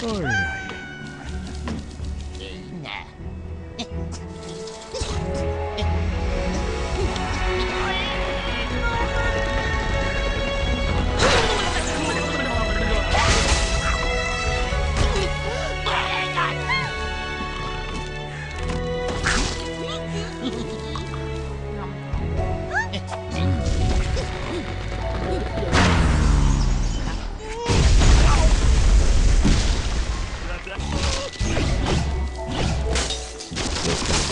Sorry. system.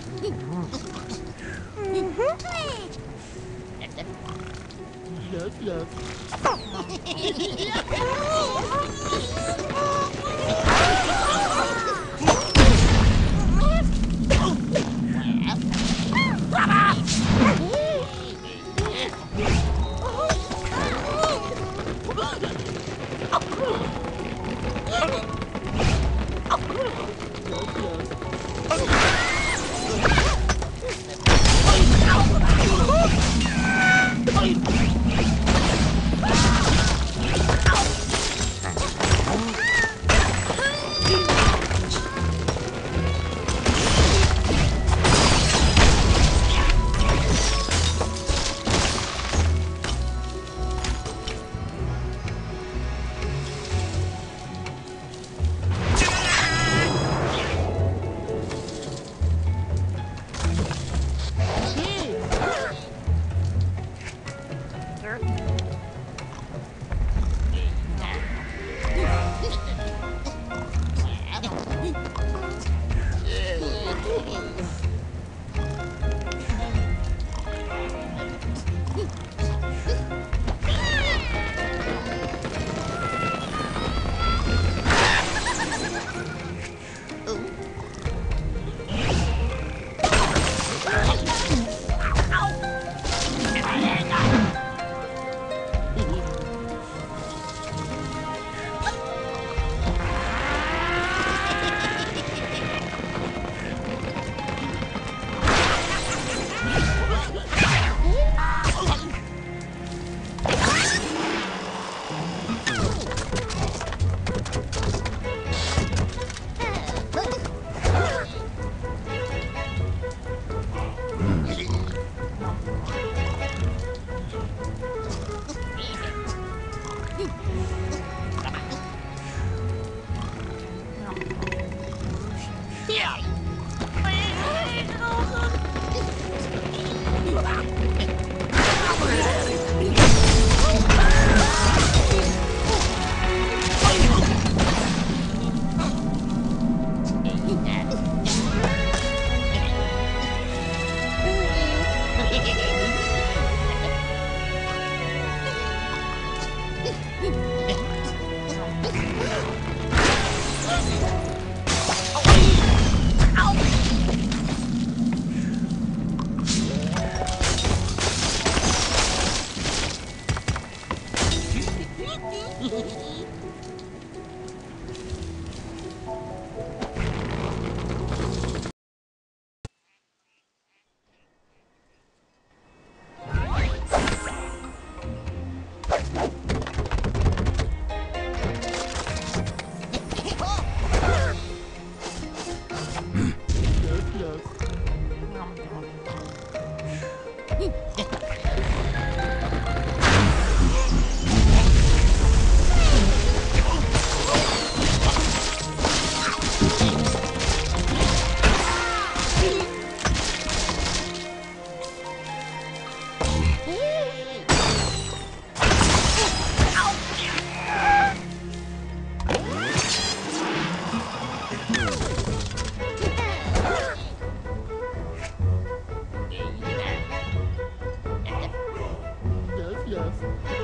Mm-hmm. Look, look. later. Thank you.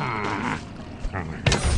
Ah.